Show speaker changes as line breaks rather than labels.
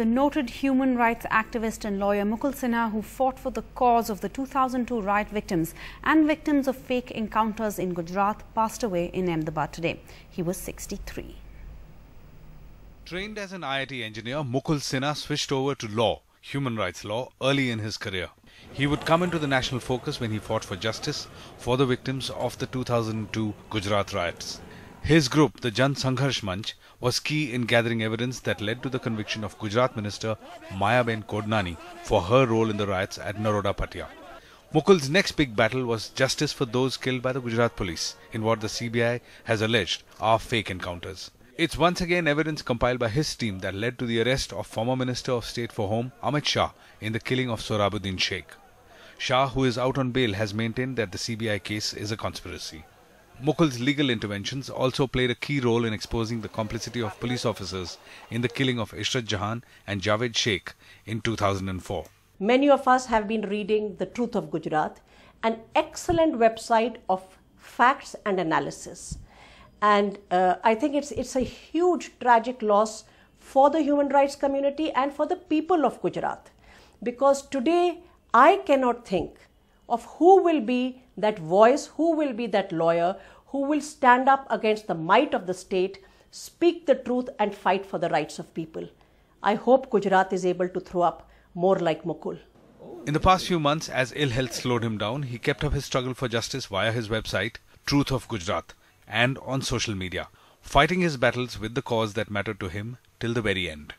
The noted human rights activist and lawyer Mukul Sinha, who fought for the cause of the 2002 riot victims and victims of fake encounters in Gujarat, passed away in Ahmedabad today. He was 63.
Trained as an IIT engineer, Mukul Sinha switched over to law, human rights law, early in his career. He would come into the national focus when he fought for justice for the victims of the 2002 Gujarat riots. His group, the Jan Sangharsh Manch, was key in gathering evidence that led to the conviction of Gujarat Minister Mayaben Kodnani for her role in the riots at Naroda Patia. Mukul's next big battle was justice for those killed by the Gujarat police in what the CBI has alleged are fake encounters. It's once again evidence compiled by his team that led to the arrest of former Minister of State for Home Amit Shah in the killing of Sohrabuddin Sheikh. Shah, who is out on bail, has maintained that the CBI case is a conspiracy. Mukul's legal interventions also played a key role in exposing the complicity of police officers in the killing of Ishrat Jahan and Javed Sheikh in 2004.
Many of us have been reading The Truth of Gujarat, an excellent website of facts and analysis. And uh, I think it's, it's a huge tragic loss for the human rights community and for the people of Gujarat. Because today I cannot think of who will be that voice, who will be that lawyer, who will stand up against the might of the state, speak the truth, and fight for the rights of people. I hope Gujarat is able to throw up more like Mukul.
In the past few months, as ill health slowed him down, he kept up his struggle for justice via his website, Truth of Gujarat, and on social media, fighting his battles with the cause that mattered to him till the very end.